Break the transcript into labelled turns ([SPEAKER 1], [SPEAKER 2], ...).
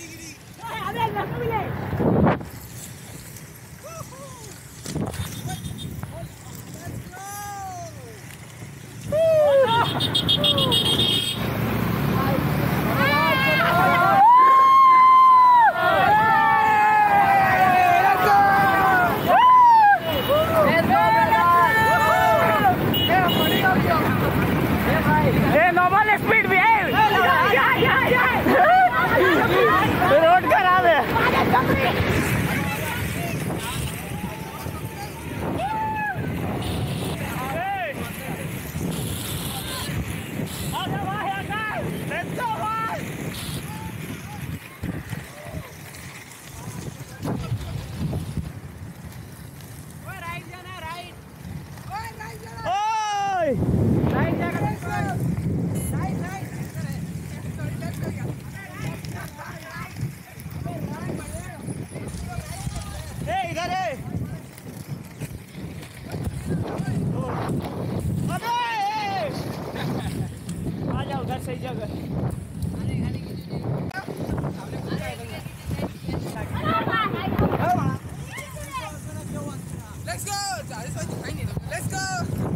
[SPEAKER 1] Hey, I'm in, I'm coming in. अबे आ जाओ उधर सही जगह Let's go! Let's go!